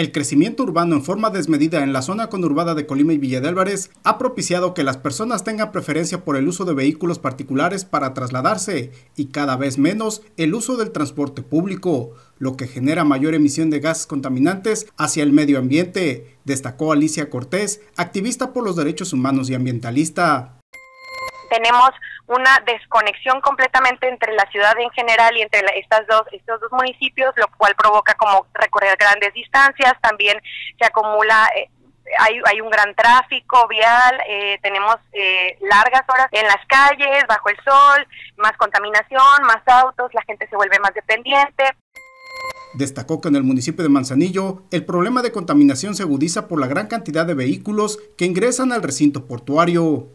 El crecimiento urbano en forma desmedida en la zona conurbada de Colima y Villa de Álvarez ha propiciado que las personas tengan preferencia por el uso de vehículos particulares para trasladarse y cada vez menos el uso del transporte público, lo que genera mayor emisión de gases contaminantes hacia el medio ambiente, destacó Alicia Cortés, activista por los derechos humanos y ambientalista. Tenemos una desconexión completamente entre la ciudad en general y entre estas dos, estos dos municipios, lo cual provoca como recorrer grandes distancias, también se acumula... Eh, hay, hay, un gran tráfico vial, eh, tenemos eh, largas horas en las calles, bajo el sol, más contaminación, más autos, la gente se vuelve más dependiente. Destacó que en el municipio de Manzanillo el problema de contaminación se agudiza por la gran cantidad de vehículos que ingresan al recinto portuario.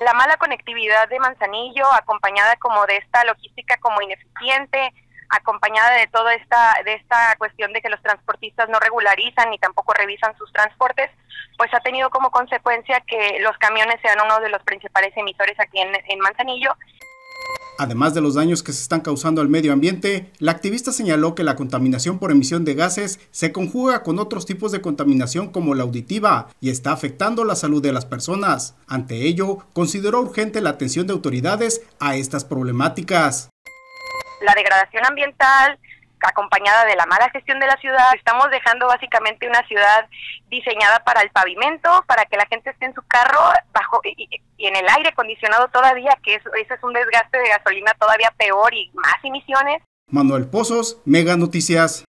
La mala conectividad de Manzanillo, acompañada como de esta logística como ineficiente, acompañada de toda esta de esta cuestión de que los transportistas no regularizan ni tampoco revisan sus transportes, pues ha tenido como consecuencia que los camiones sean uno de los principales emisores aquí en, en Manzanillo Además de los daños que se están causando al medio ambiente, la activista señaló que la contaminación por emisión de gases se conjuga con otros tipos de contaminación como la auditiva y está afectando la salud de las personas. Ante ello, consideró urgente la atención de autoridades a estas problemáticas. La degradación ambiental, acompañada de la mala gestión de la ciudad. Estamos dejando básicamente una ciudad diseñada para el pavimento, para que la gente esté en su carro bajo y, en el aire acondicionado todavía, que eso, eso es un desgaste de gasolina todavía peor y más emisiones. Manuel Pozos, Mega Noticias.